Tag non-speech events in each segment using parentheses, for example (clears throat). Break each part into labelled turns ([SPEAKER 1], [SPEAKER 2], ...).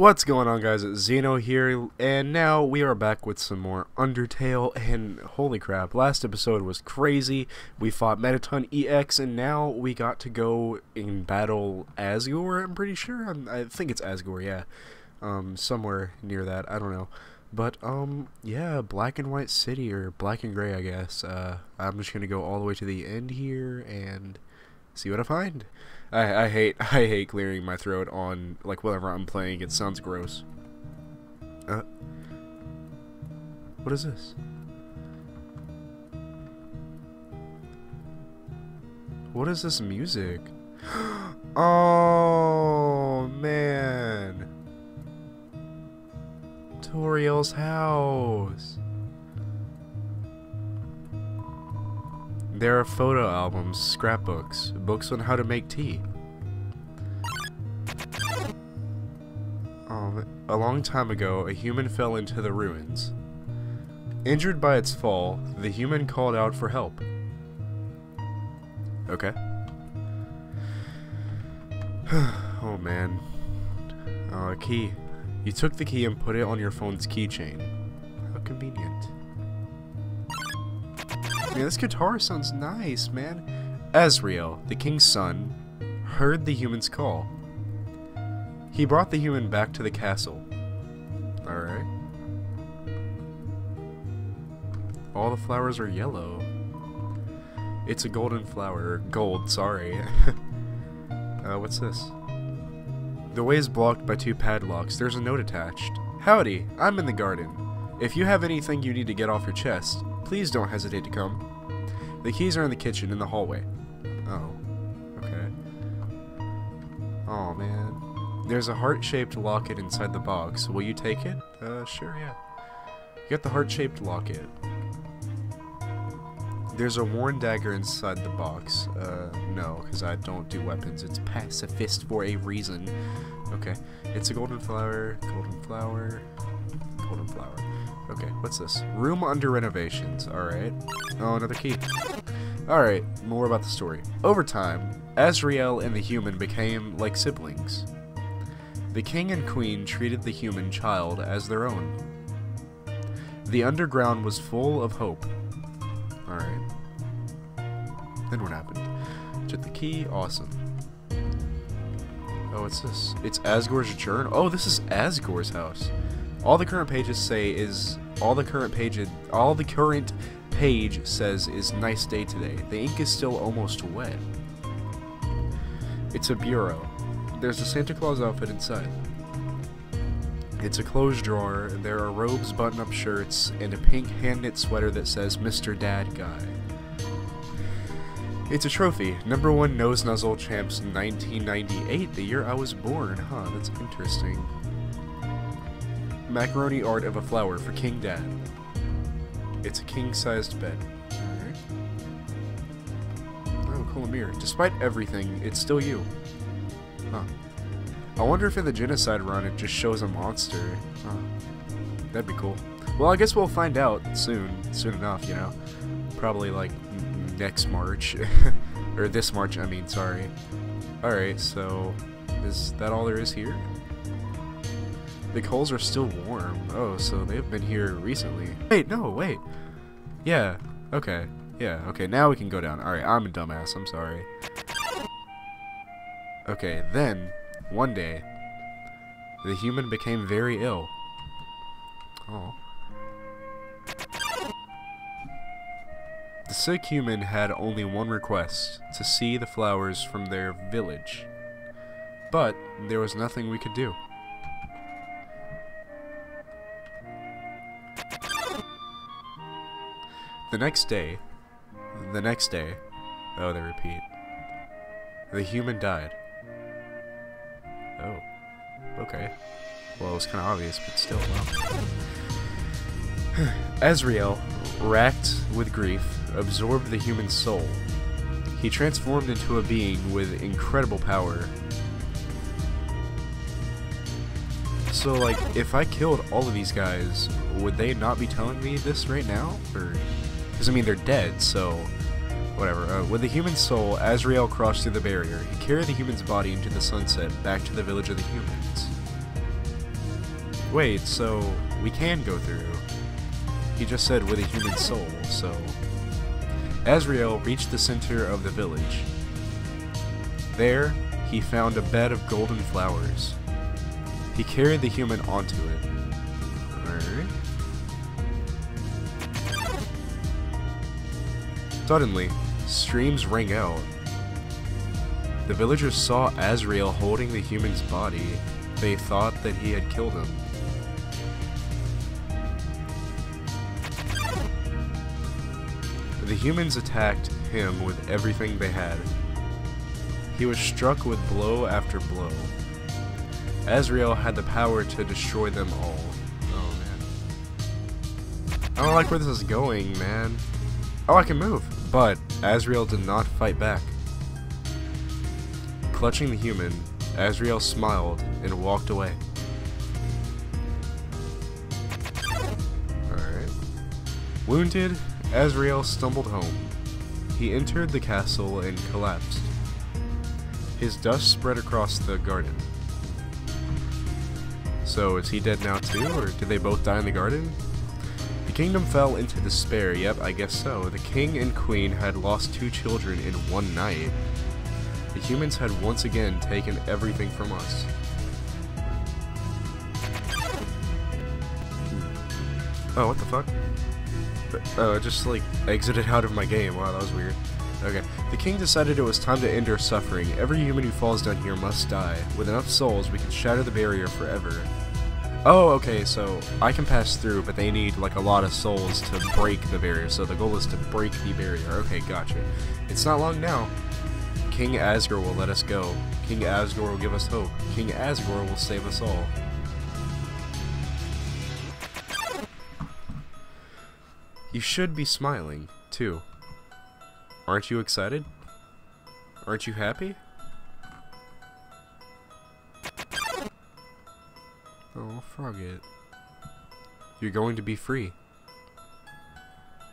[SPEAKER 1] What's going on guys, it's Xeno here, and now we are back with some more Undertale, and holy crap, last episode was crazy, we fought Mettaton EX, and now we got to go and battle Asgore, I'm pretty sure, I'm, i think it's Asgore, yeah, um, somewhere near that, I don't know, but, um, yeah, Black and White City, or Black and Gray, I guess, uh, I'm just gonna go all the way to the end here, and see what I find. I, I hate (laughs) I hate clearing my throat on like whatever I'm playing. It sounds gross. Uh, what is this? What is this music? (gasps) oh man, Toriel's house. There are photo albums, scrapbooks, books on how to make tea. Um, a long time ago, a human fell into the ruins. Injured by its fall, the human called out for help. Okay. (sighs) oh man. Uh, key. You took the key and put it on your phone's keychain. How convenient. Man, this guitar sounds nice, man. Asriel, the king's son, heard the human's call. He brought the human back to the castle. Alright. All the flowers are yellow. It's a golden flower. Gold, sorry. (laughs) uh, what's this? The way is blocked by two padlocks. There's a note attached. Howdy, I'm in the garden. If you have anything you need to get off your chest, Please don't hesitate to come. The keys are in the kitchen in the hallway. Oh. Okay. Oh, man. There's a heart-shaped locket inside the box. Will you take it? Uh, sure, yeah. You got the heart-shaped locket. There's a worn dagger inside the box. Uh, no, because I don't do weapons. It's pacifist for a reason. Okay. It's a golden flower, golden flower, golden flower. Okay, what's this? Room under renovations. Alright. Oh, another key. Alright, more about the story. Over time, Asriel and the human became like siblings. The king and queen treated the human child as their own. The underground was full of hope. Alright. Then what happened? Took the key, awesome. Oh, what's this? It's Asgore's journal. Oh, this is Asgore's house. All the current pages say is all the current page all the current page says is nice day today. The ink is still almost wet. It's a bureau. There's a Santa Claus outfit inside. It's a closed drawer, and there are robes, button-up shirts, and a pink hand-knit sweater that says Mr. Dad Guy. It's a trophy. Number one nose nuzzle champs 1998, the year I was born. Huh, that's interesting. Macaroni art of a flower for King Dad. It's a king-sized bed. Oh, cool mirror. Despite everything, it's still you. Huh. I wonder if in the genocide run it just shows a monster. Huh. That'd be cool. Well, I guess we'll find out soon. Soon enough, you know. Probably like next March. (laughs) or this March, I mean, sorry. Alright, so is that all there is here? The coals are still warm. Oh, so they've been here recently. Wait, no, wait. Yeah, okay. Yeah, okay, now we can go down. Alright, I'm a dumbass, I'm sorry. Okay, then, one day, the human became very ill. Oh. The sick human had only one request, to see the flowers from their village. But, there was nothing we could do. The next day, the next day, oh, they repeat. The human died. Oh, okay. Well, it was kind of obvious, but still. (sighs) Asriel, racked with grief, absorbed the human soul. He transformed into a being with incredible power. So, like, if I killed all of these guys, would they not be telling me this right now? Or because, I mean, they're dead, so... Whatever. Uh, with the human soul, Asriel crossed through the barrier. He carried the human's body into the sunset, back to the village of the humans. Wait, so we can go through. He just said with a human soul, so... Asriel reached the center of the village. There, he found a bed of golden flowers. He carried the human onto it. Alright. Suddenly, streams rang out. The villagers saw Asriel holding the human's body. They thought that he had killed him. The humans attacked him with everything they had. He was struck with blow after blow. Asriel had the power to destroy them all. Oh man. I don't like where this is going, man. Oh, I can move. But Asriel did not fight back. Clutching the human, Asriel smiled and walked away. Alright. Wounded, Asriel stumbled home. He entered the castle and collapsed. His dust spread across the garden. So, is he dead now too, or did they both die in the garden? The kingdom fell into despair, yep, I guess so. The king and queen had lost two children in one night. The humans had once again taken everything from us. Oh, what the fuck? Oh, it just like exited out of my game. Wow, that was weird. Okay. The king decided it was time to end our suffering. Every human who falls down here must die. With enough souls, we can shatter the barrier forever. Oh, okay, so I can pass through, but they need like a lot of souls to break the barrier. So the goal is to break the barrier. Okay, gotcha. It's not long now. King Asgore will let us go. King Asgore will give us hope. King Asgore will save us all. You should be smiling, too. Aren't you excited? Aren't you happy? Oh, frog it! You're going to be free.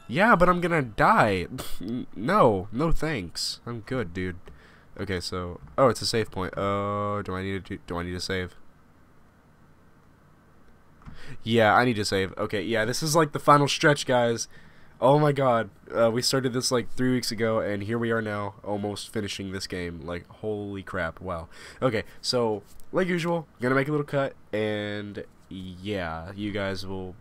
[SPEAKER 1] Yeah, but I'm gonna die. (laughs) no, no thanks. I'm good, dude. Okay, so oh, it's a save point. Oh, do I need to do, do I need to save? Yeah, I need to save. Okay, yeah, this is like the final stretch, guys. Oh my god, uh, we started this like three weeks ago, and here we are now, almost finishing this game. Like, holy crap, wow. Okay, so, like usual, gonna make a little cut, and yeah, you guys will,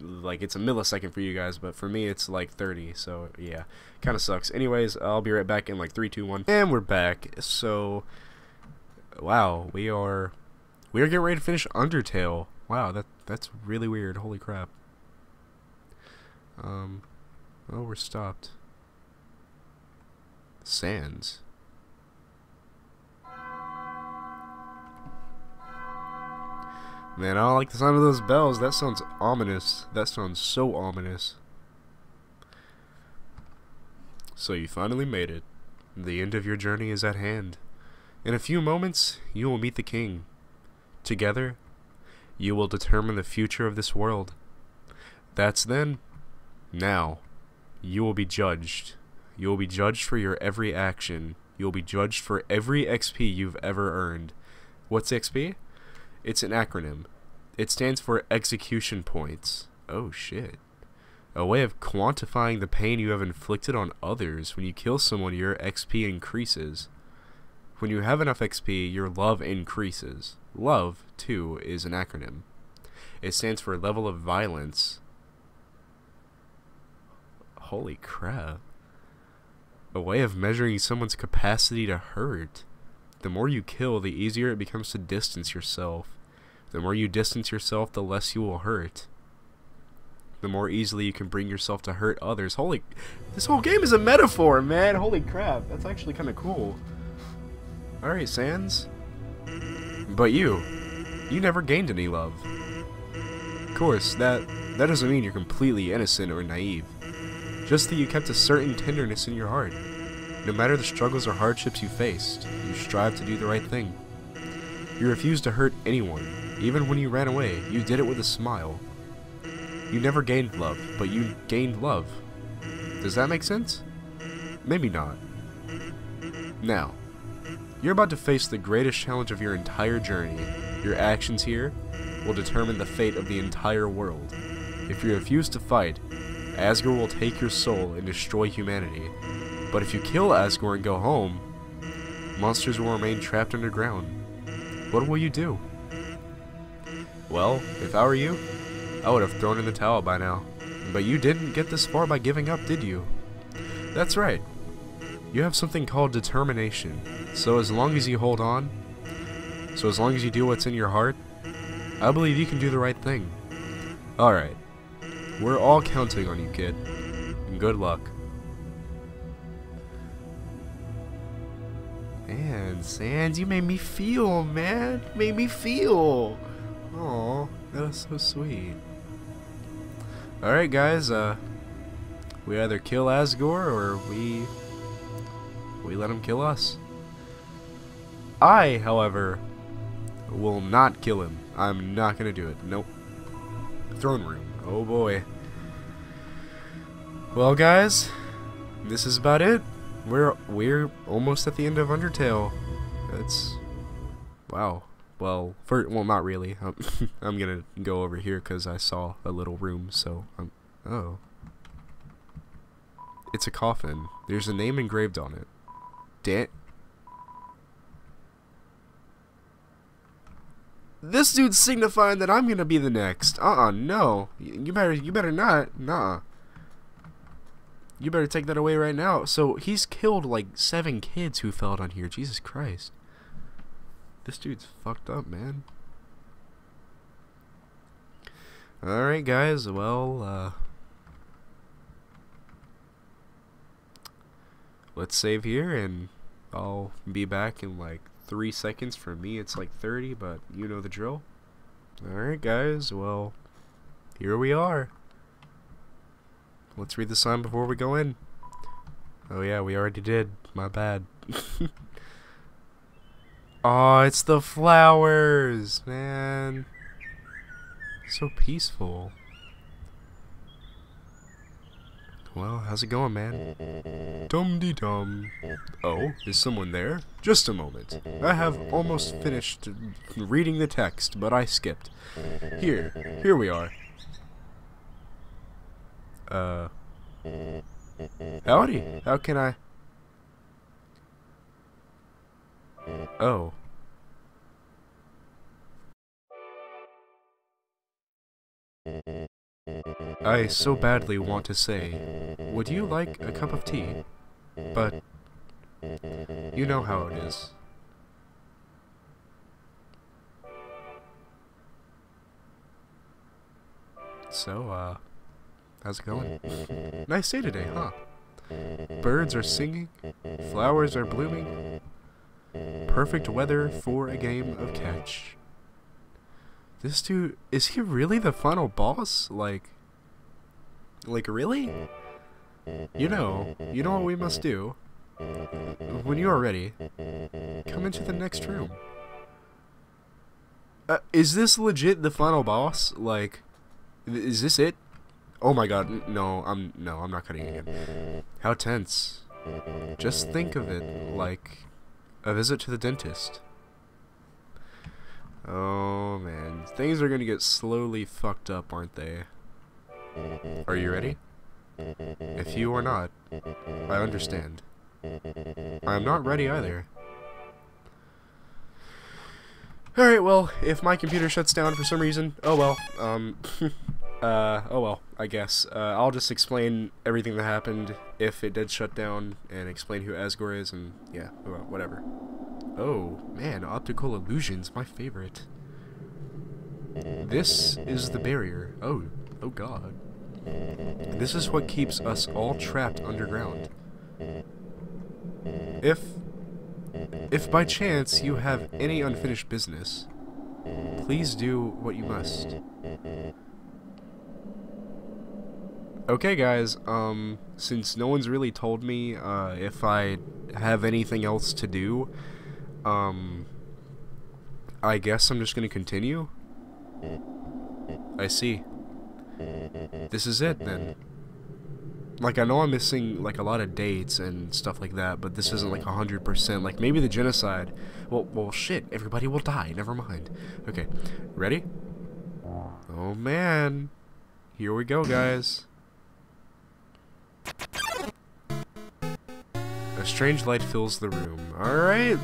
[SPEAKER 1] like, it's a millisecond for you guys, but for me, it's like 30, so yeah, kind of sucks. Anyways, I'll be right back in like 3, 2, 1, and we're back. So, wow, we are, we are getting ready to finish Undertale. Wow, that that's really weird. Holy crap. Um, Oh, we're stopped. Sans. Man, I don't like the sound of those bells. That sounds ominous. That sounds so ominous. So you finally made it. The end of your journey is at hand. In a few moments, you will meet the king. Together, you will determine the future of this world. That's then. Now you will be judged. You will be judged for your every action. You will be judged for every XP you've ever earned. What's XP? It's an acronym. It stands for execution points. Oh shit. A way of quantifying the pain you have inflicted on others. When you kill someone, your XP increases. When you have enough XP, your love increases. Love, too, is an acronym. It stands for level of violence. Holy crap. A way of measuring someone's capacity to hurt. The more you kill, the easier it becomes to distance yourself. The more you distance yourself, the less you will hurt. The more easily you can bring yourself to hurt others. Holy... This whole game is a metaphor, man! Holy crap, that's actually kind of cool. Alright, Sans. But you. You never gained any love. Of course, that, that doesn't mean you're completely innocent or naive just that you kept a certain tenderness in your heart. No matter the struggles or hardships you faced, you strive to do the right thing. You refused to hurt anyone. Even when you ran away, you did it with a smile. You never gained love, but you gained love. Does that make sense? Maybe not. Now, you're about to face the greatest challenge of your entire journey. Your actions here, will determine the fate of the entire world. If you refuse to fight, Asgore will take your soul and destroy humanity. But if you kill Asgore and go home, monsters will remain trapped underground. What will you do? Well, if I were you, I would have thrown in the towel by now. But you didn't get this far by giving up, did you? That's right. You have something called determination. So as long as you hold on, so as long as you do what's in your heart, I believe you can do the right thing. Alright. We're all counting on you, kid. And good luck. Man, Sans, you made me feel, man. Made me feel. Oh, that was so sweet. Alright, guys, uh, we either kill Asgore or we we let him kill us. I, however, will not kill him. I'm not gonna do it. Nope. Throne room. Oh boy. Well, guys, this is about it. We're we're almost at the end of Undertale. It's wow. Well, for well, not really. (laughs) I'm, I'm gonna go over here because I saw a little room. So I'm. Oh. It's a coffin. There's a name engraved on it. Dan. This dude's signifying that I'm gonna be the next. Uh-uh, no. You better, you better not. Nah. You better take that away right now. So he's killed like seven kids who fell down here. Jesus Christ. This dude's fucked up, man. Alright, guys. Well, uh... Let's save here, and I'll be back in like three seconds. For me, it's like 30, but you know the drill. Alright, guys. Well, here we are. Let's read the sign before we go in. Oh yeah, we already did. My bad. (laughs) oh, it's the flowers, man. So peaceful. Well, how's it going, man? Dum de dum. Oh, is someone there? Just a moment. I have almost finished reading the text, but I skipped. Here, here we are. Uh. Howdy. How can I? Oh. I so badly want to say, would you like a cup of tea? But, you know how it is. So, uh, how's it going? Nice day today, huh? Birds are singing, flowers are blooming. Perfect weather for a game of catch. This dude, is he really the final boss? Like, like really? You know, you know what we must do. When you are ready, come into the next room. Uh, is this legit the final boss? Like, is this it? Oh my god, no, I'm, no, I'm not cutting again. How tense. Just think of it like a visit to the dentist. Oh things are gonna get slowly fucked up, aren't they? Are you ready? If you are not, I understand. I am not ready either. Alright, well, if my computer shuts down for some reason, oh well, um, (laughs) uh, oh well, I guess. Uh, I'll just explain everything that happened if it did shut down, and explain who Asgore is, and yeah, whatever. Oh, man, optical illusions, my favorite. This is the barrier. Oh, oh god. This is what keeps us all trapped underground. If, if by chance you have any unfinished business, please do what you must. Okay guys, um, since no one's really told me, uh, if I have anything else to do, um, I guess I'm just gonna continue. I see. This is it then. Like I know I'm missing like a lot of dates and stuff like that, but this isn't like a hundred percent. Like maybe the genocide. Well, well, shit. Everybody will die. Never mind. Okay, ready? Oh man. Here we go, guys. A strange light fills the room. Alright.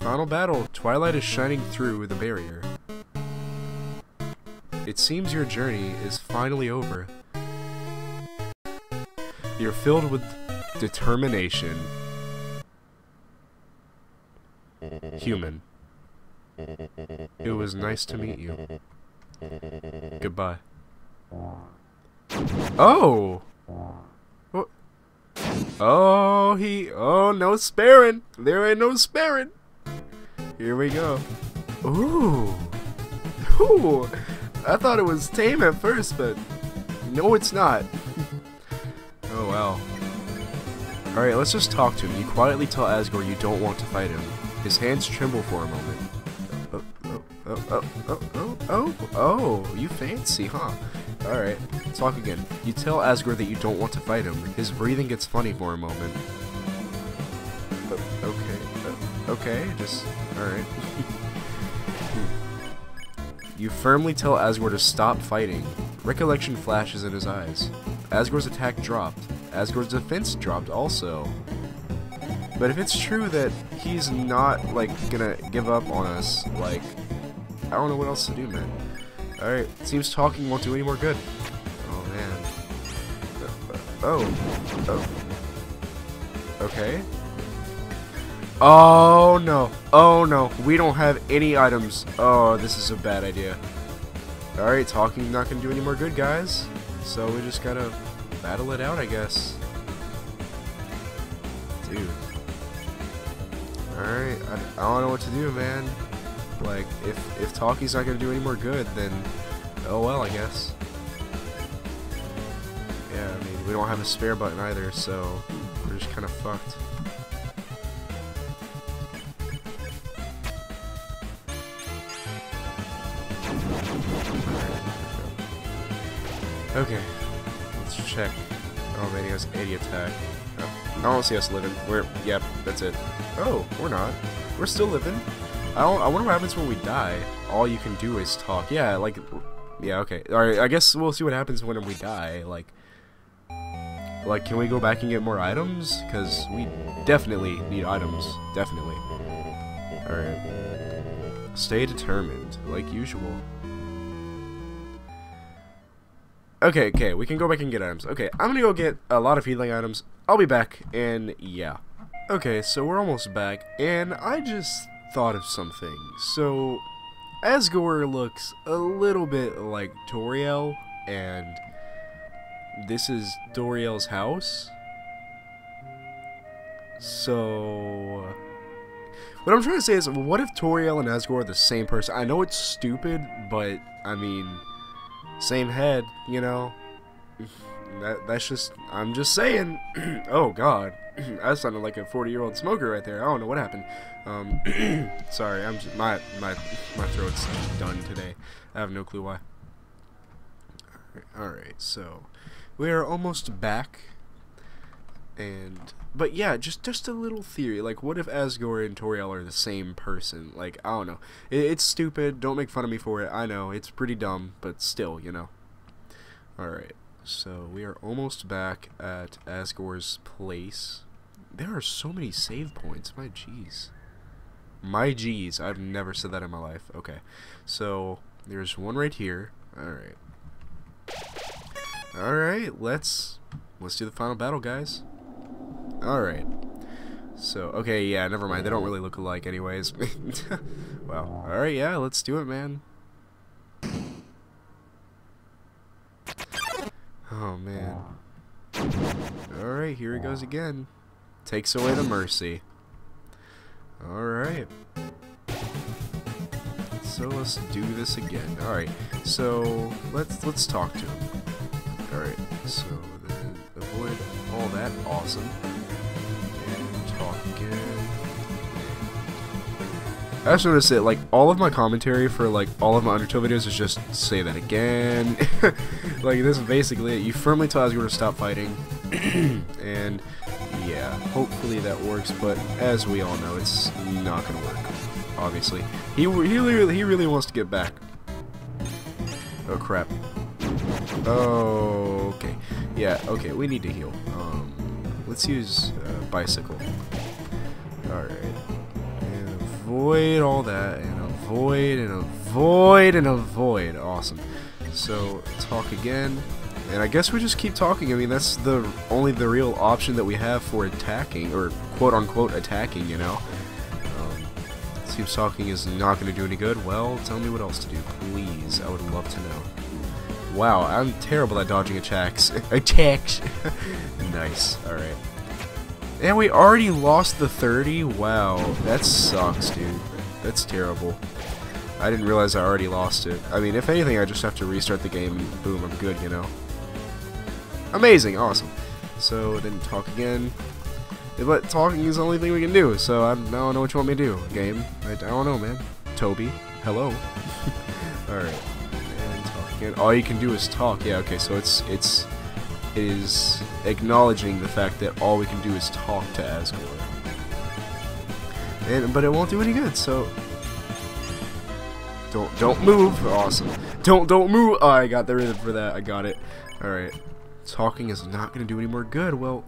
[SPEAKER 1] Final battle. Twilight is shining through the barrier. It seems your journey is finally over. You're filled with determination. Human. It was nice to meet you. Goodbye. Oh! What? Oh, he. Oh, no sparing. There ain't no sparing. Here we go. Ooh. Ooh. I thought it was tame at first, but no, it's not. oh, wow. Alright, let's just talk to him. You quietly tell Asgore you don't want to fight him. His hands tremble for a moment. Oh, oh, oh, oh, oh, oh, oh, oh, you fancy, huh? Alright, talk again. You tell Asgore that you don't want to fight him. His breathing gets funny for a moment. Uh, okay, uh, okay, just, alright. (laughs) you firmly tell Asgore to stop fighting. Recollection flashes in his eyes. Asgore's attack dropped. Asgore's defense dropped also. But if it's true that he's not, like, gonna give up on us, like, I don't know what else to do, man. Alright, seems talking won't do any more good. Oh, man. Uh, oh. Oh. Okay. Oh, no. Oh, no. We don't have any items. Oh, this is a bad idea. Alright, talking not gonna do any more good, guys. So we just gotta battle it out, I guess. Dude. Alright, I, I don't know what to do, man. Like, if, if talking's not gonna do any more good, then oh well, I guess. Yeah, I mean, we don't have a spare button either, so we're just kind of fucked. Okay, let's check. Oh man, he has 80 attack. Oh, I don't see us living. We're, yep, that's it. Oh, we're not. We're still living. I don't. I wonder what happens when we die. All you can do is talk. Yeah, like, yeah, okay. All right. I guess we'll see what happens when we die. Like, like, can we go back and get more items? Because we definitely need items. Definitely. All right. Stay determined, like usual. Okay, okay, we can go back and get items. Okay, I'm gonna go get a lot of healing items. I'll be back, and yeah. Okay, so we're almost back, and I just thought of something. So, Asgore looks a little bit like Toriel, and this is Toriel's house. So, what I'm trying to say is, what if Toriel and Asgore are the same person? I know it's stupid, but, I mean same head, you know. That that's just I'm just saying. (clears throat) oh God, (clears throat) that sounded like a 40 year old smoker right there. I don't know what happened. Um, (clears throat) sorry, I'm just, my my my throat's done today. I have no clue why. All right, so we are almost back. And but yeah, just just a little theory. Like, what if Asgore and Toriel are the same person? Like, I don't know. It, it's stupid. Don't make fun of me for it. I know it's pretty dumb, but still, you know. All right. So we are almost back at Asgore's place. There are so many save points. My jeez. My jeez. I've never said that in my life. Okay. So there's one right here. All right. All right. Let's let's do the final battle, guys. Alright. So, okay, yeah, never mind. They don't really look alike anyways. (laughs) well, alright, yeah, let's do it, man. Oh, man. Alright, here he goes again. Takes away the mercy. Alright. So let's do this again. Alright, so let's let's talk to him. Alright, so avoid all that awesome. I just noticed that like all of my commentary for like all of my Undertale videos is just say that again. (laughs) like this is basically it. You firmly tell Asgore to stop fighting, (clears throat) and yeah, hopefully that works. But as we all know, it's not gonna work. Obviously, he he really he really wants to get back. Oh crap. Oh, okay. Yeah, okay, we need to heal. Um, let's use uh, Bisicle. Alright. And avoid all that, and avoid, and avoid, and avoid. Awesome. So, talk again. And I guess we just keep talking. I mean, that's the only the real option that we have for attacking, or quote-unquote attacking, you know? Um, seems talking is not going to do any good. Well, tell me what else to do, please. I would love to know. Wow, I'm terrible at dodging attacks. (laughs) attacks! (laughs) nice, alright. And we already lost the 30? Wow, that sucks, dude. That's terrible. I didn't realize I already lost it. I mean, if anything, I just have to restart the game and boom, I'm good, you know? Amazing, awesome. So, then talk again. But talking is the only thing we can do, so I don't know what you want me to do. Game, I, I don't know, man. Toby, hello. (laughs) Alright, and. All you can do is talk. Yeah, okay, so it's, it's, it is acknowledging the fact that all we can do is talk to Asgore. And, but it won't do any good, so don't don't move. Awesome. Don't don't move. Oh, I got the rhythm for that. I got it. All right. Talking is not going to do any more good. Well,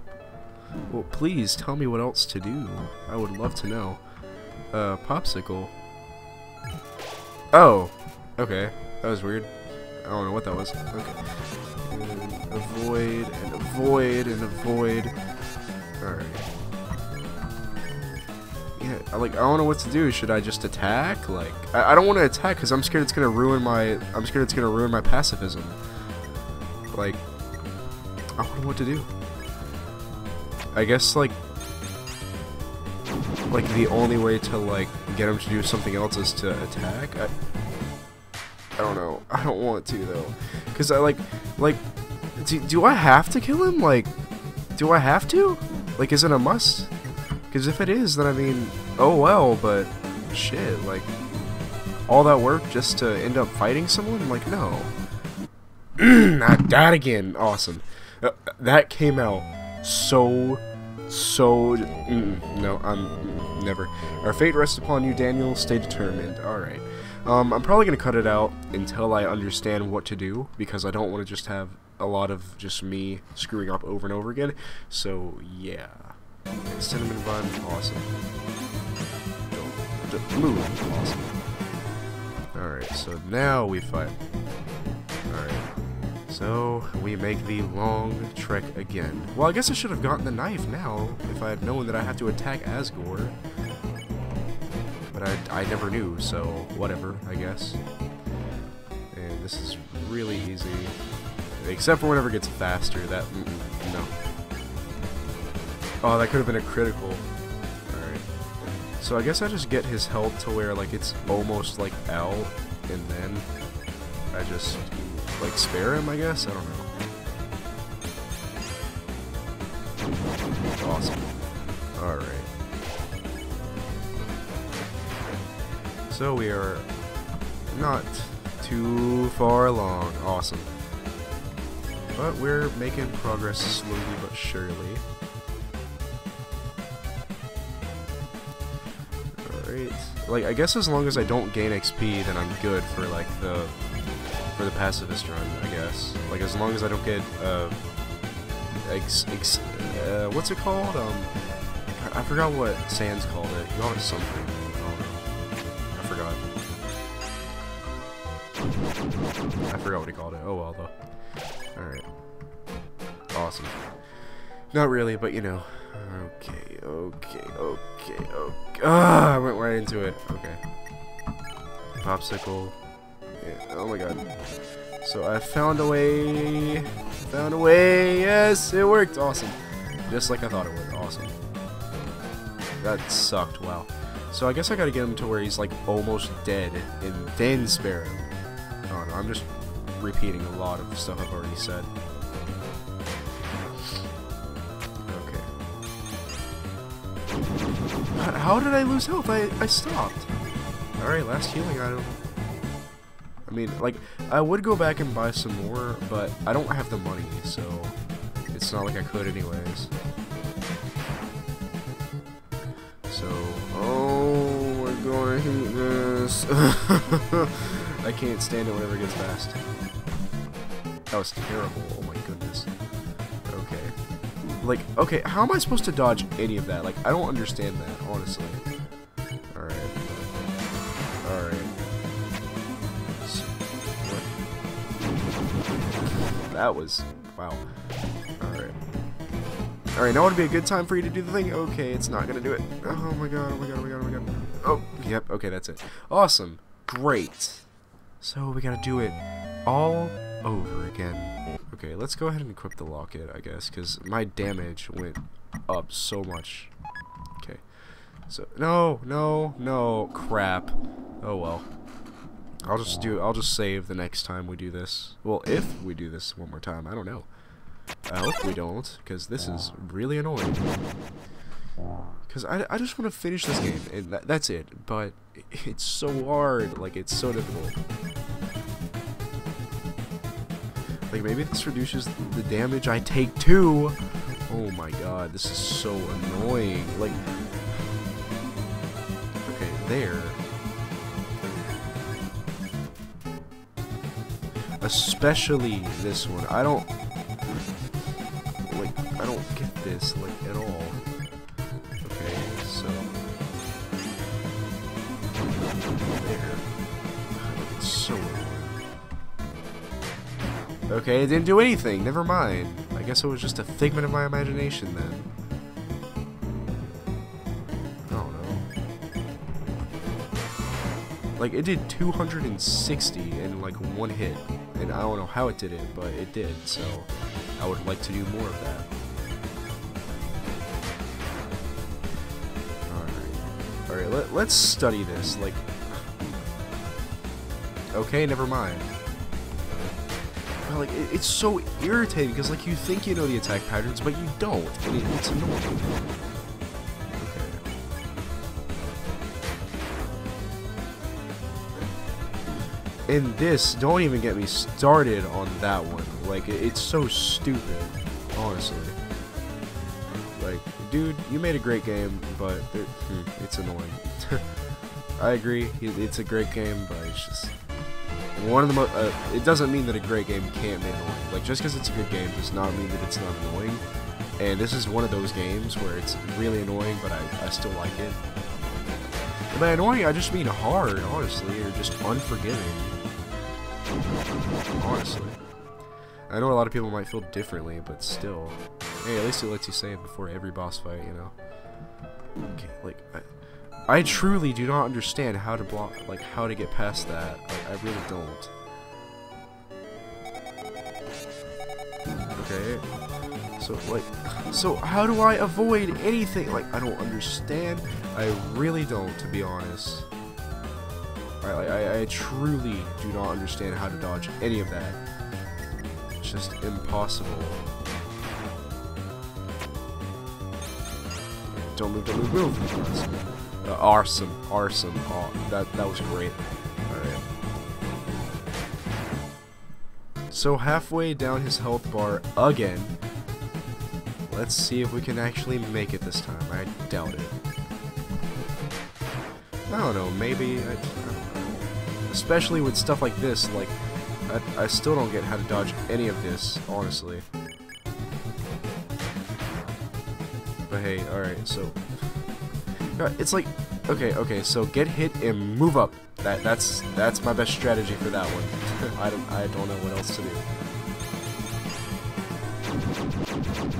[SPEAKER 1] well, please tell me what else to do. I would love to know. Uh, popsicle. Oh, okay. That was weird. I don't know what that was. Okay. And avoid and avoid and avoid. Alright. Yeah, like, I don't know what to do. Should I just attack? Like, I, I don't want to attack because I'm scared it's going to ruin my, I'm scared it's going to ruin my pacifism. Like, I don't know what to do. I guess, like, like, the only way to, like, get him to do something else is to attack? I, I don't know. (laughs) I don't want to, though. Because I, like, like, do, do I have to kill him? Like, do I have to? Like, is it a must? Because if it is, then I mean, oh well, but shit, like, all that work just to end up fighting someone? Like, no. (clears throat) Not that again. Awesome. Uh, that came out so, so. Mm, no, I'm mm, never. Our fate rests upon you, Daniel. Stay determined. Alright. Um, I'm probably going to cut it out until I understand what to do, because I don't want to just have a lot of just me screwing up over and over again. So, yeah. Cinnamon bun, awesome. Don't, don't move, awesome. Alright, so now we fight. Alright. So, we make the long trek again. Well, I guess I should have gotten the knife now, if I had known that I had to attack Asgore. But I, I never knew, so whatever, I guess. And this is really easy. Except for whenever it gets faster, that, mm -mm, no. Oh, that could have been a critical. Alright. So I guess I just get his health to where, like, it's almost, like, out, and then I just, like, spare him, I guess? I don't know. Awesome. Alright. So we are not too far along. Awesome. But we're making progress slowly but surely. Alright. Like, I guess as long as I don't gain XP, then I'm good for, like, the... For the pacifist run, I guess. Like, as long as I don't get, uh... Ex, ex, uh, what's it called? Um, I, forgot what Sans called it. He called it something. I forgot. I forgot what he called it. Oh well, though. Alright. Awesome. Not really, but you know. Okay, okay, okay, okay. Ah, I went right into it. Okay. Popsicle. Yeah, oh my god. So I found a way. Found a way. Yes, it worked. Awesome. Just like I thought it would. Awesome. That sucked. Wow. So I guess I gotta get him to where he's like almost dead and then spare him. Oh no, I'm just repeating a lot of stuff I've already said. Okay. How did I lose health? I, I stopped. Alright, last healing item. I mean, like, I would go back and buy some more, but I don't have the money, so it's not like I could anyways. Gonna hate this. (laughs) I can't stand it whenever it gets fast. That was terrible. Oh my goodness. Okay. Like, okay, how am I supposed to dodge any of that? Like, I don't understand that, honestly. Alright. Alright. That was... Wow. Alright. Alright, now would be a good time for you to do the thing. Okay, it's not gonna do it. Oh my god, oh my god, oh my god, oh my god. Oh, yep, okay, that's it. Awesome. Great. So we gotta do it all over again. Okay, let's go ahead and equip the locket, I guess, because my damage went up so much. Okay. So, no, no, no, crap. Oh well. I'll just do, I'll just save the next time we do this. Well, if we do this one more time, I don't know. I hope we don't, because this is really annoying. Because I, I just want to finish this game, and that, that's it. But (laughs) it's so hard, like, it's so difficult. Like, maybe this reduces the damage I take, too. Oh my god, this is so annoying. Like, okay, there. Especially this one. I don't like I don't get this like at all. There. So annoying. Okay, it didn't do anything. Never mind. I guess it was just a figment of my imagination then. Don't know. Like it did 260 in like one hit, and I don't know how it did it, but it did. So. I would like to do more of that. Alright. Let, let's study this. Like, okay, never mind. Like, it, it's so irritating because, like, you think you know the attack patterns, but you don't, and it, it's annoying. And this, don't even get me started on that one. Like, it's so stupid, honestly. Like, dude, you made a great game, but hmm, it's annoying. (laughs) I agree, it's a great game, but it's just one of the most. Uh, it doesn't mean that a great game can't be annoying. Like, just because it's a good game does not mean that it's not annoying. And this is one of those games where it's really annoying, but I, I still like it. And by annoying, I just mean hard, honestly, or just unforgiving. Honestly. I know a lot of people might feel differently, but still. Hey, at least it lets you say it before every boss fight, you know? Okay, like, I, I truly do not understand how to block, like, how to get past that. I really don't. Okay. So, like, so how do I avoid anything? Like, I don't understand. I really don't, to be honest. I, I, I truly do not understand how to dodge any of that. It's just impossible. Don't move, don't move, move! Uh, awesome, awesome. Oh, that, that was great. Alright. So halfway down his health bar again. Let's see if we can actually make it this time. I doubt it. I don't know, maybe. I, Especially with stuff like this, like, I, I still don't get how to dodge any of this, honestly. But hey, alright, so... Uh, it's like, okay, okay, so get hit and move up. That That's that's my best strategy for that one. (laughs) I, don't, I don't know what else to do.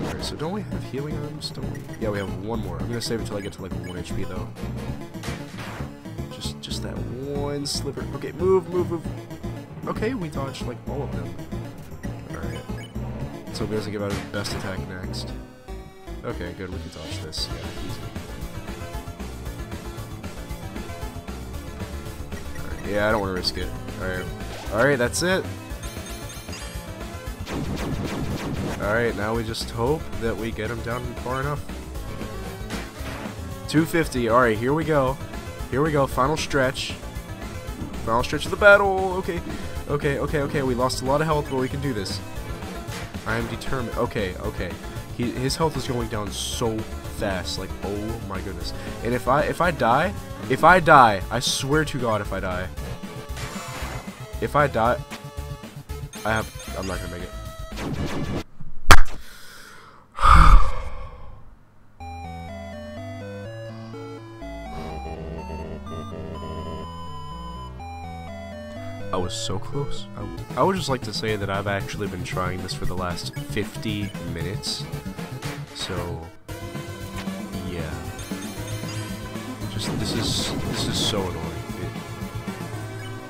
[SPEAKER 1] Alright, so don't we have healing items? Don't we? Yeah, we have one more. I'm gonna save it until I get to like 1 HP though just just that one sliver. Okay, move, move, move. Okay, we dodged like all of them. Alright. So he doesn't give out his best attack next. Okay, good, we can dodge this. Yeah, easy. Yeah, I don't want to risk it. Alright. Alright, that's it. Alright, now we just hope that we get him down far enough. 250. Alright, here we go. Here we go, final stretch. Final stretch of the battle. Okay, okay, okay, okay. We lost a lot of health, but we can do this. I am determined. Okay, okay. He, his health is going down so fast. Like, oh my goodness. And if I if I die, if I die, I swear to God, if I die. if I die, I have. I'm not gonna make it. (sighs) I was so close. I, I would just like to say that I've actually been trying this for the last 50 minutes. So, this is this is so annoying.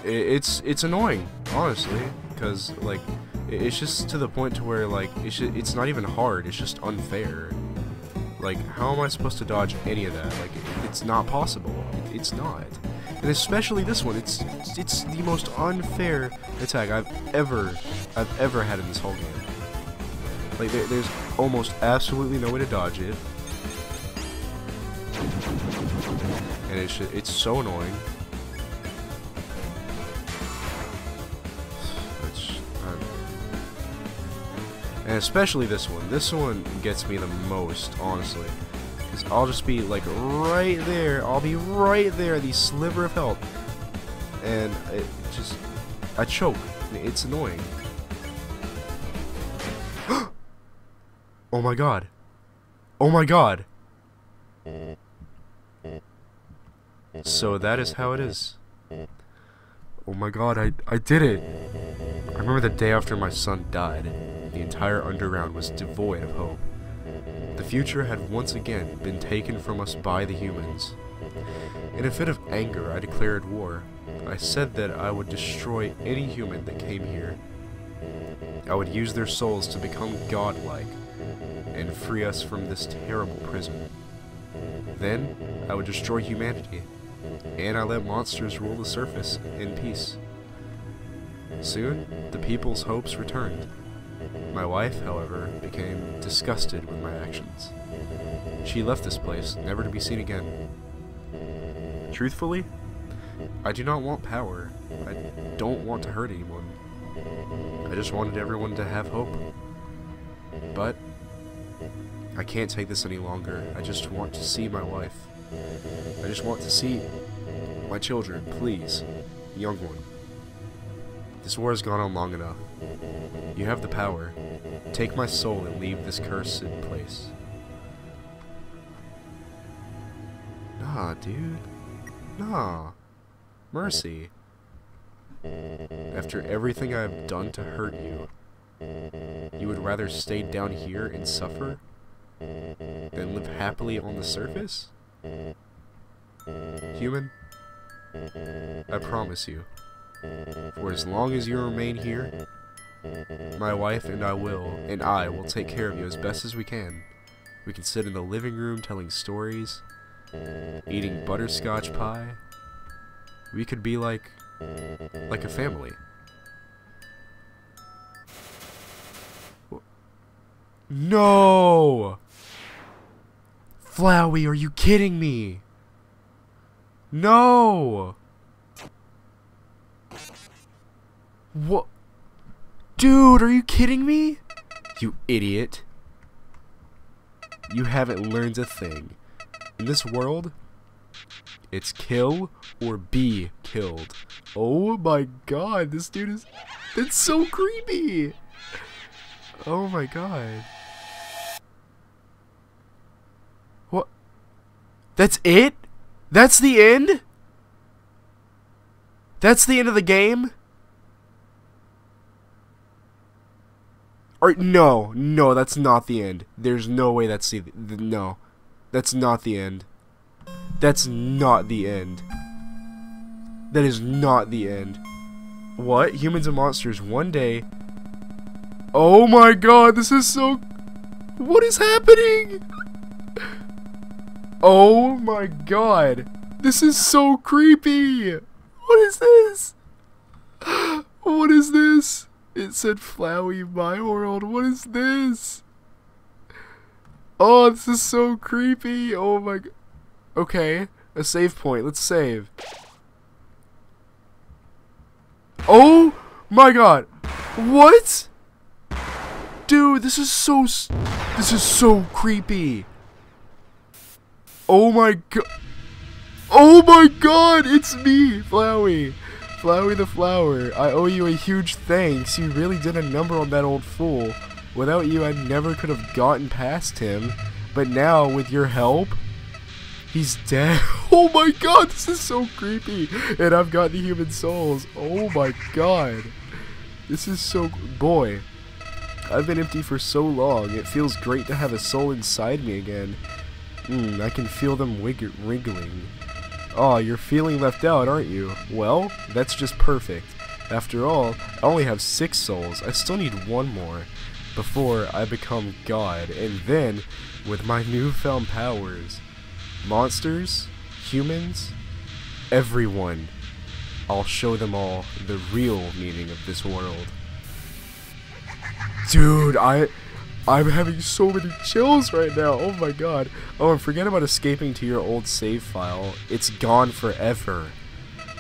[SPEAKER 1] It, it, it's it's annoying, honestly, because like it, it's just to the point to where like it's just, it's not even hard. It's just unfair. Like, how am I supposed to dodge any of that? Like, it, it's not possible. It, it's not and especially this one. It's it's the most unfair attack I've ever I've ever had in this whole game. Like there, there's almost absolutely no way to dodge it, and it's it's so annoying. Um, and especially this one. This one gets me the most, honestly. Because I'll just be like right there. I'll be right there, the sliver of health. And it just, I choke. It's annoying. (gasps) oh my god. Oh my god. So that is how it is. Oh my god, I, I did it. I remember the day after my son died. The entire underground was devoid of hope. The future had once again been taken from us by the humans. In a fit of anger, I declared war. I said that I would destroy any human that came here. I would use their souls to become godlike and free us from this terrible prison. Then, I would destroy humanity, and I let monsters rule the surface in peace. Soon, the people's hopes returned. My wife, however, became disgusted with my actions. She left this place, never to be seen again. Truthfully, I do not want power. I don't want to hurt anyone. I just wanted everyone to have hope. But, I can't take this any longer. I just want to see my wife. I just want to see my children, please. Young one. This war has gone on long enough. You have the power. Take my soul and leave this cursed place. Nah, dude. Nah. Mercy. After everything I have done to hurt you, you would rather stay down here and suffer than live happily on the surface? Human, I promise you, for as long as you remain here, my wife and I will, and I will take care of you as best as we can. We can sit in the living room telling stories, eating butterscotch pie. We could be like, like a family. No! Flowey, are you kidding me? No! What? Dude, are you kidding me? You idiot. You haven't learned a thing. In this world, it's kill or be killed. Oh my god, this dude is... That's so creepy! Oh my god. What? That's it? That's the end? That's the end of the game? Or no, no, that's not the end. There's no way that's the, no. That's not the end. That's not the end. That is not the end. What? Humans and monsters one day. Oh my god, this is so What is happening? Oh my god. This is so creepy. What is this? (gasps) What is this? It said Flowey My World. What is this? Oh, this is so creepy. Oh my god. Okay, a save point. Let's save. Oh my god. What? Dude, this is so this is so creepy. Oh my god. Oh my god, it's me, Flowey. Flowey the Flower, I owe you a huge thanks. You really did a number on that old fool. Without you, I never could have gotten past him. But now, with your help, he's dead. (laughs) Oh my god, this is so creepy. And I've got the human souls. Oh my god. This is so... Boy, I've been empty for so long. It feels great to have a soul inside me again. Hmm, I can feel them wriggling. Oh, you're feeling left out, aren't you? Well, that's just perfect. After all, I only have six souls. I still need one more before I become God. And then, with my newfound powers, monsters, humans, everyone, I'll show them all the real meaning of this world. Dude, I... I'm having so many chills right now. Oh my god. Oh, and forget about escaping to your old save file. It's gone forever.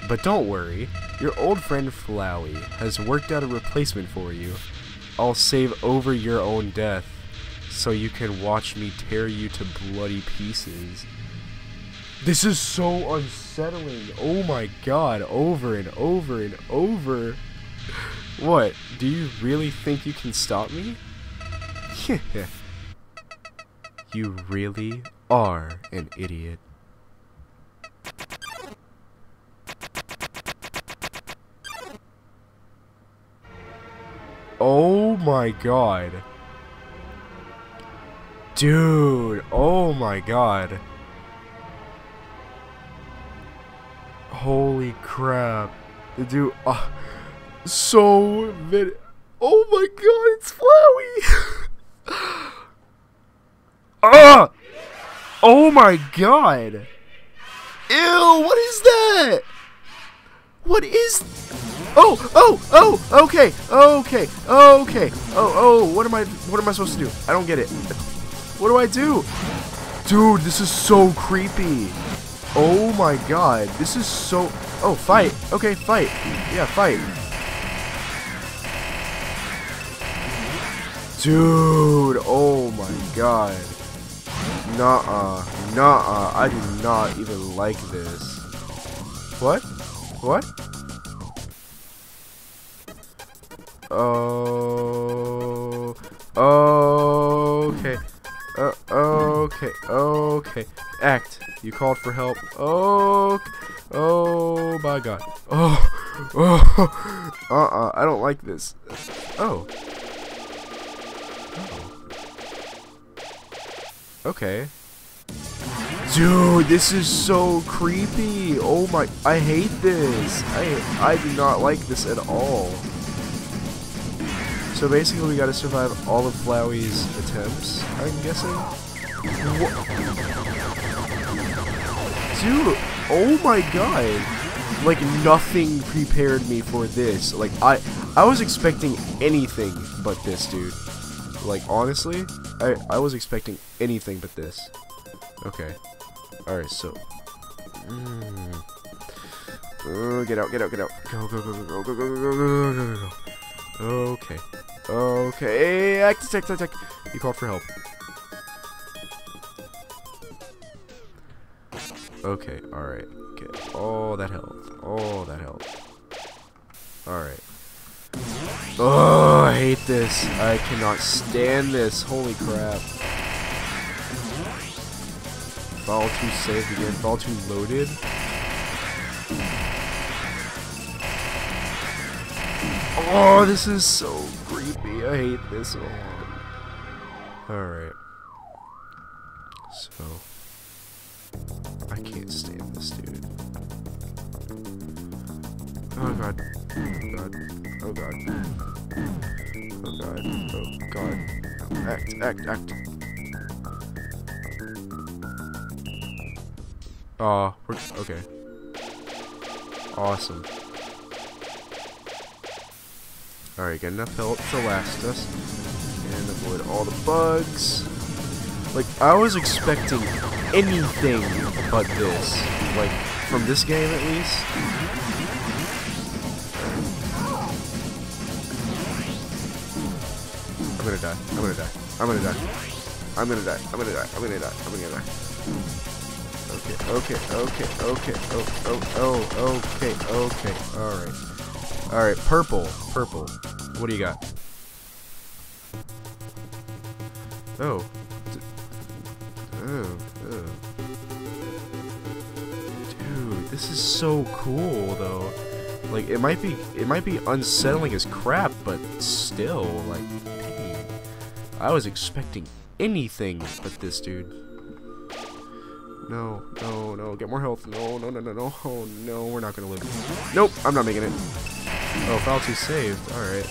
[SPEAKER 1] But don't worry. Your old friend Flowey has worked out a replacement for you. I'll save over your own death so you can watch me tear you to bloody pieces. This is so unsettling. Oh my god. Over and over and over. What? Do you really think you can stop me? (laughs) you really are an idiot. Oh my god. Dude, oh my god. Holy crap. Dude, uh, so many. Oh my god, it's Flowey! (laughs) (gasps) Ah! Oh my god! Ew, what is that? What is... Oh, oh, oh, okay, okay, okay. Oh, oh, what am I, what am I supposed to do? I don't get it. What do I do? Dude, this is so creepy. Oh my god, this is so... Oh, fight. Okay, fight. Yeah, fight. Dude, oh my god. Nuh-uh. Nuh-uh. I do not even like this. What? What? Oh. Okay. Uh, okay. Okay. Act. You called for help. Oh. Oh my god. Oh. Oh. (laughs) Uh-uh. I don't like this. Oh. Oh. Okay. Dude, this is so creepy. Oh my, I hate this. I, I do not like this at all. So basically we gotta survive all of Flowey's attempts, I'm guessing? What? Dude, oh my god. Like nothing prepared me for this. Like I, I was expecting anything but this, dude. Like honestly, I, I was expecting anything but this. Okay. Alright, so... Mm. Uh, get out, get out, get out. Go, go, go, go, go, go, go, go, go, go, go, go. Okay. Okay. Act, attack, attack. You called for help. Okay, alright. Get all that health. All that health. Alright. Oh, I hate this. I cannot stand this. Holy crap. Fall 2 saved again. Fall 2 loaded. Oh, this is so creepy. I hate this one. Alright. So. I can't stand this dude. Oh god. Oh god. Oh god. Oh god. Oh god. Act, act, act. Aw, we're okay. Awesome. Alright, got enough health to last us. And avoid all the bugs. Like, I was expecting anything but this. Like, from this game at least. I'm gonna die. I'm gonna die. I'm gonna die. I'm gonna die. I'm gonna die. I'm gonna die. Okay, okay, okay, okay, oh, oh, oh, okay, okay, alright. Alright, purple, purple. What do you got? Oh. Oh, oh. Dude, this is so cool, though. Like, it might be, it might be unsettling as crap, but still, like. I was expecting anything but this, dude. No, no, no, get more health. No, no, no, no, no. Oh, no, we're not gonna live. Nope, I'm not making it. Oh, Falty saved. Alright.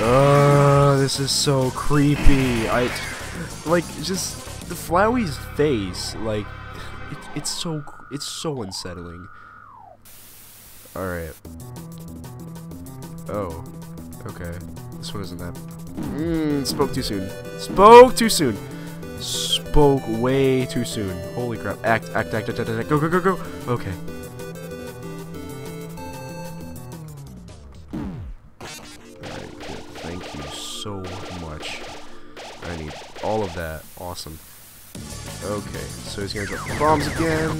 [SPEAKER 1] Uh, this is so creepy. I, like, just the Flowey's face, like, it, it's so, it's so unsettling. Alright. Oh. Okay. This one isn't that. Mmm, spoke too soon. Spoke too soon. Spoke way too soon. Holy crap. Act, act, act, act, act, act. Go, go, go, go. Okay. Thank you so much. I need all of that. Awesome. Okay, so he's gonna drop bombs again.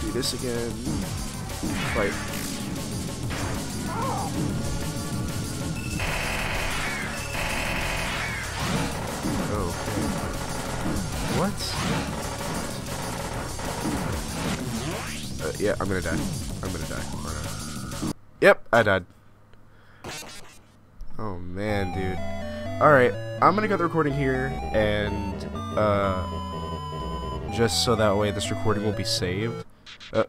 [SPEAKER 1] Do this again. Fight. Okay. What? Uh, yeah, I'm gonna die. I'm gonna die. Yep, I died. Oh man, dude. Alright, I'm gonna cut the recording here, and, uh, just so that way this recording will be saved. Uh,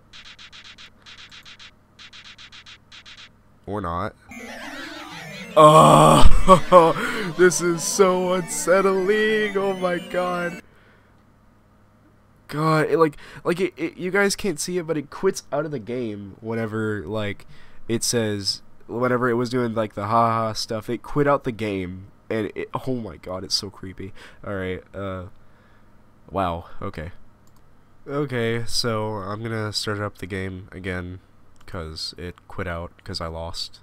[SPEAKER 1] or not. Oh, (laughs) this is so unsettling. Oh my god. God, it, like, like it, it, you guys can't see it, but it quits out of the game whenever, like, it says, whenever it was doing, like, the haha stuff, it quit out the game, and it, oh my god, it's so creepy. Alright, uh, wow, okay. Okay, so I'm gonna start up the game again, because it quit out, because I lost.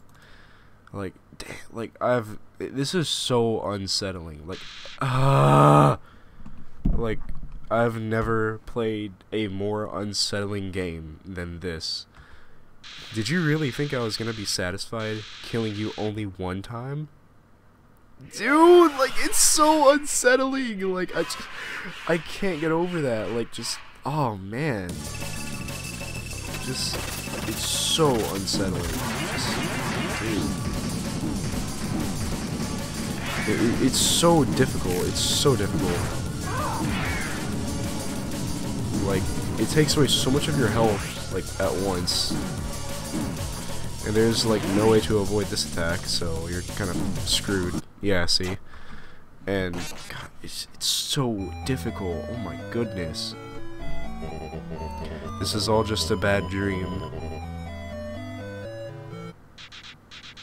[SPEAKER 1] Like, damn, like, I've, this is so unsettling, like, ah, (sighs) uh, like, I've never played a more unsettling game than this. Did you really think I was gonna be satisfied killing you only one time? Dude, like it's so unsettling. Like I, just, I can't get over that. Like just, oh man, just it's so unsettling. It, it's so difficult. It's so difficult. Like it takes away so much of your health like at once. And there's like no way to avoid this attack so you're kind of screwed. Yeah see? And God, it's, it's so difficult. Oh my goodness. This is all just a bad dream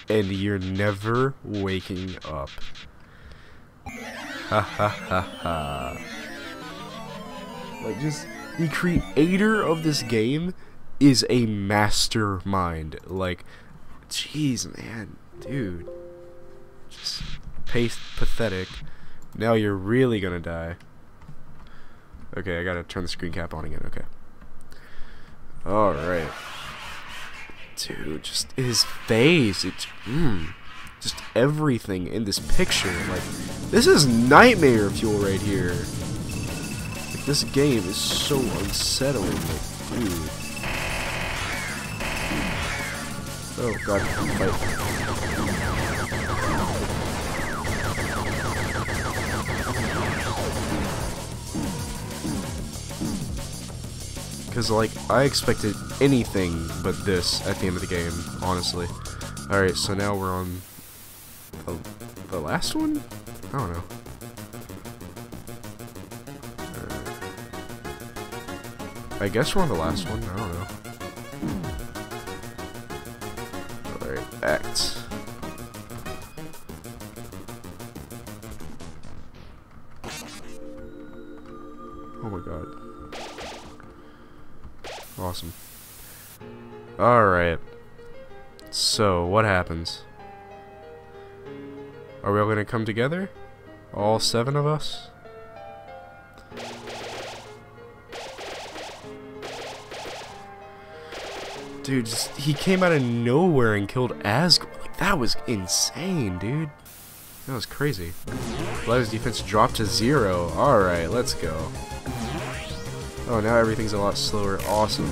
[SPEAKER 1] and you're never waking up ha ha ha ha like just the creator of this game is a mastermind. Like, jeez, man, dude, just paste pathetic. Now you're really gonna die. Okay, I gotta turn the screen cap on again. Okay. All right, dude, just his face. It's mm, just everything in this picture. Like, this is nightmare fuel right here. Like, this game is so unsettling, like, dude. Oh god, fight. Because, like, I expected anything but this at the end of the game, honestly. Alright, so now we're on the, the last one? I don't know. I guess we're on the last one. I don't know. Alright, act. Awesome. Alright. So, what happens? Are we all gonna come together? All seven of us? Dude, just, he came out of nowhere and killed Asgore. Like, that was insane, dude. That was crazy. Flowey's defense dropped to zero. Alright, let's go. Oh, now everything's a lot slower. Awesome.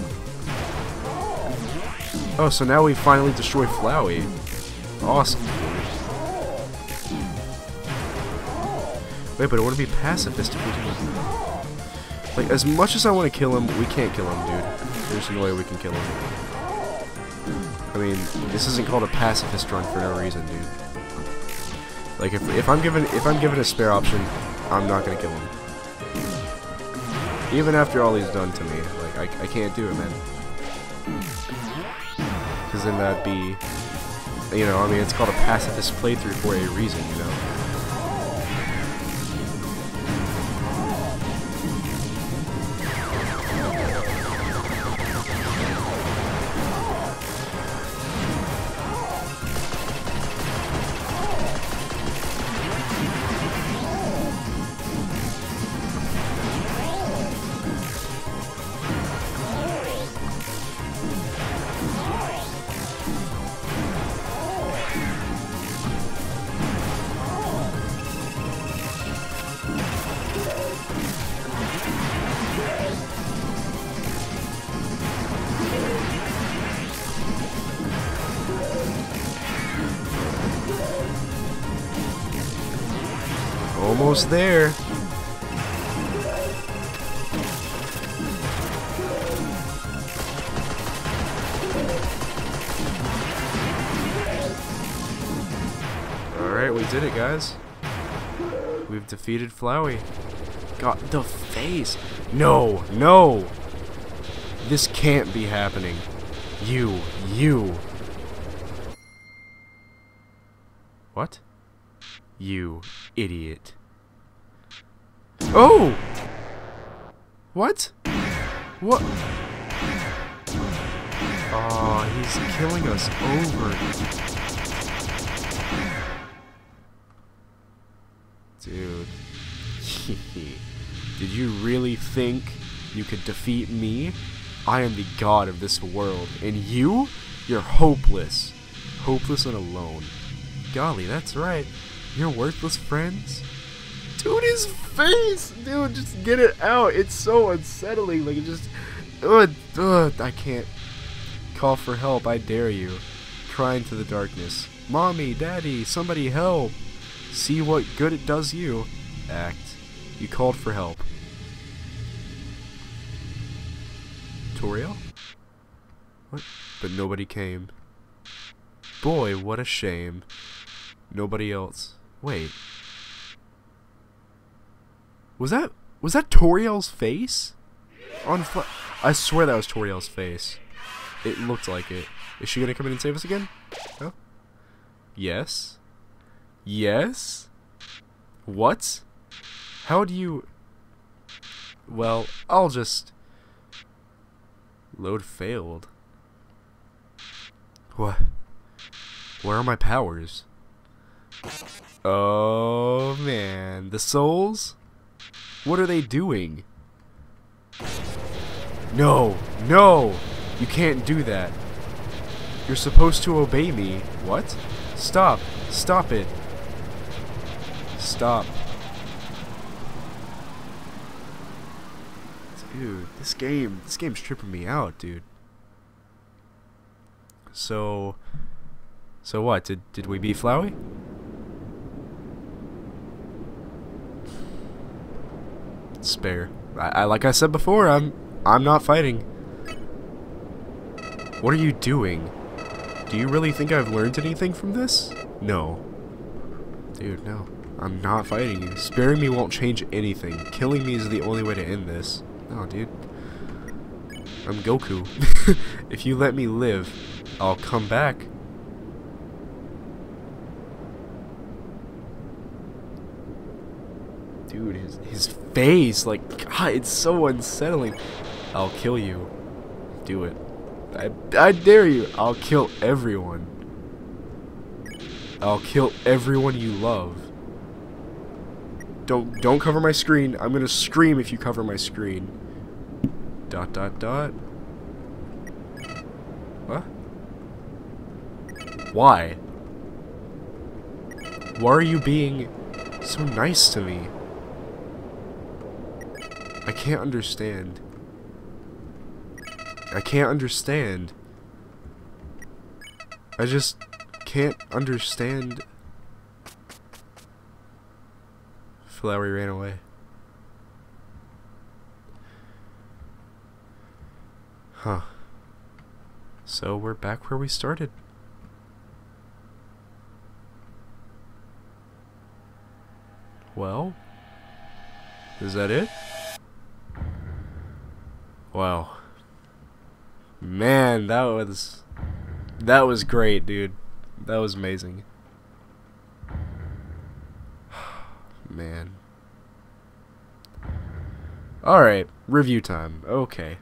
[SPEAKER 1] Oh, so now we finally destroy Flowey. Awesome. Wait, but I want to be pacifist if we didn't. Like, as much as I want to kill him, we can't kill him, dude. There's no way we can kill him. I mean, this isn't called a pacifist run for no reason, dude. Like if if I'm given if I'm given a spare option, I'm not gonna kill him. Even after all he's done to me, like I I can't do it, man. Because then that'd be, you know, I mean, it's called a pacifist playthrough for a reason, you know. Almost there. Alright, we did it, guys. We've defeated Flowey. Got the face. No, no. This can't be happening. You, you. What? You idiot. Oh! What? What? Oh, he's killing us over. Dude. (laughs) Did you really think you could defeat me? I am the god of this world, and you? You're hopeless. Hopeless and alone. Golly, that's right. You're worthless friends? Dude, his face! Dude, just get it out. It's so unsettling. Like, it just... Ugh, ugh, I can't. Call for help, I dare you. Cry into the darkness. Mommy, Daddy, somebody help. See what good it does you. Act. You called for help. Toriel? What? But nobody came. Boy, what a shame. Nobody else. Wait. Was that was that Toriel's face? On I swear that was Toriel's face. It looked like it. Is she gonna come in and save us again? No? Yes? Yes? What? How do you... Well, I'll just... Load failed. What? Where are my powers? Oh, man. The souls? What are they doing? No! No! You can't do that. You're supposed to obey me. What? Stop. Stop it. Stop. Dude, this game, this game's tripping me out, dude. So, so what? Did did we beat Flowey? Spare. I, I like I said before, I'm I'm not fighting. What are you doing? Do you really think I've learned anything from this? No. Dude, no. I'm not fighting you. Sparing me won't change anything. Killing me is the only way to end this. No, dude. I'm Goku. (laughs) if you let me live, I'll come back. Dude, his, his face, like, God, it's so unsettling. I'll kill you. Do it. I, I dare you. I'll kill everyone. I'll kill everyone you love. Don't don't cover my screen. I'm gonna scream if you cover my screen. Dot dot dot. What? Why? Why are you being so nice to me? I can't understand. I can't understand. I just can't understand. Flowey ran away. Huh. So we're back where we started. Well, is that it? Wow. Man, that was that was great, dude. That was amazing. (sighs) Man. Alright, review time. Okay.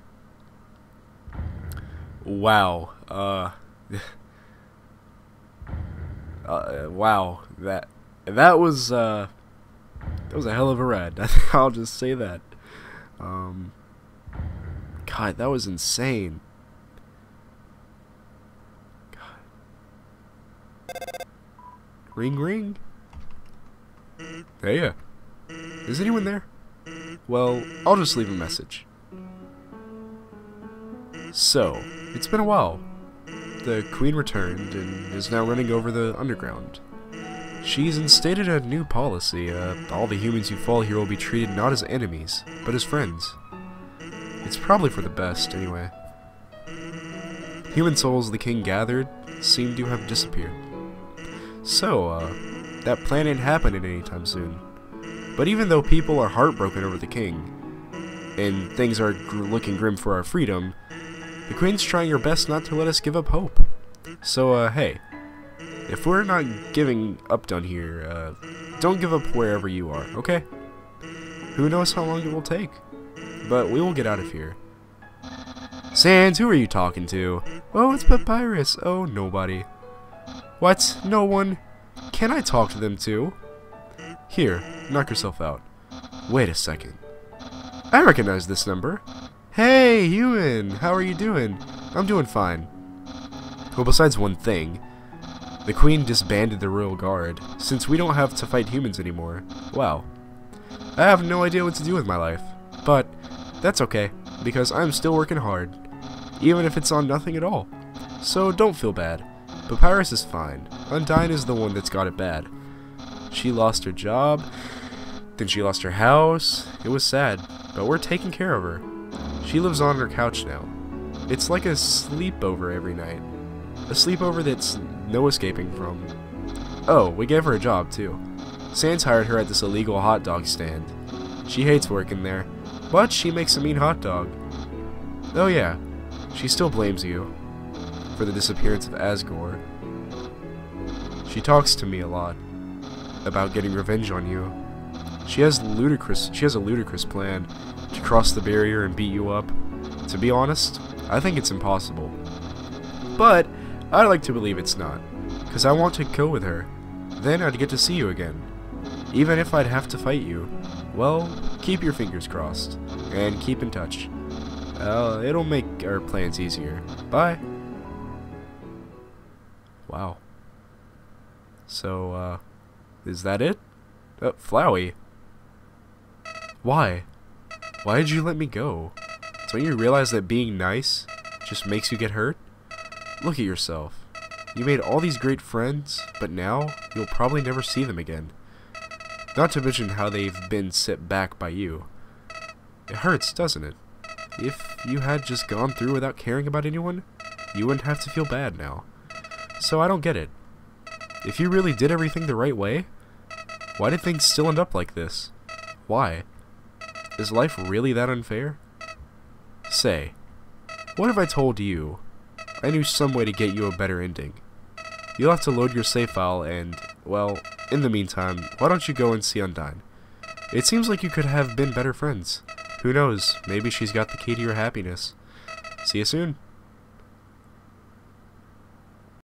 [SPEAKER 1] Wow. Uh, (laughs) uh wow. That that was uh that was a hell of a ride. (laughs) I'll just say that. Um God, that was insane. God. Ring ring. Hey, yeah. Is anyone there? Well, I'll just leave a message. So, it's been a while. The Queen returned and is now running over the underground. She's instated a new policy. Uh, all the humans who fall here will be treated not as enemies, but as friends. It's probably for the best, anyway. Human souls the king gathered seem to have disappeared. So, uh, that plan ain't happening anytime soon. But even though people are heartbroken over the king, and things are gr looking grim for our freedom, the queen's trying her best not to let us give up hope. So, uh, hey, if we're not giving up down here, uh, don't give up wherever you are, okay? Who knows how long it will take? But we will get out of here. Sans, who are you talking to? Oh, it's Papyrus. Oh, nobody. What? No one? Can I talk to them too? Here, knock yourself out. Wait a second. I recognize this number. Hey, human! How are you doing? I'm doing fine. Well, besides one thing. The Queen disbanded the Royal Guard, since we don't have to fight humans anymore. Wow. I have no idea what to do with my life. But, that's okay, because I'm still working hard. Even if it's on nothing at all. So don't feel bad. Papyrus is fine. Undyne is the one that's got it bad. She lost her job, then she lost her house. It was sad, but we're taking care of her. She lives on her couch now. It's like a sleepover every night. A sleepover that's no escaping from. Oh, we gave her a job too. Sans hired her at this illegal hot dog stand. She hates working there, but she makes a mean hot dog. Oh yeah, she still blames you for the disappearance of Asgore. She talks to me a lot about getting revenge on you. She has ludicrous she has a ludicrous plan to cross the barrier and beat you up. To be honest, I think it's impossible. But I'd like to believe it's not, because I want to go with her. Then I'd get to see you again. Even if I'd have to fight you. Well, keep your fingers crossed, and keep in touch. Uh, it'll make our plans easier. Bye. Wow. So, uh, is that it? Uh, Flowey. Why? Why did you let me go? Don't you realize that being nice just makes you get hurt? Look at yourself. You made all these great friends, but now you'll probably never see them again. Not to mention how they've been set back by you. It hurts, doesn't it? If you had just gone through without caring about anyone, you wouldn't have to feel bad now. So I don't get it. If you really did everything the right way, why did things still end up like this? Why? Is life really that unfair? Say, what if I told you I knew some way to get you a better ending? You'll have to load your save file and, well, in the meantime, why don't you go and see Undyne? It seems like you could have been better friends. Who knows, maybe she's got the key to your happiness. See you soon.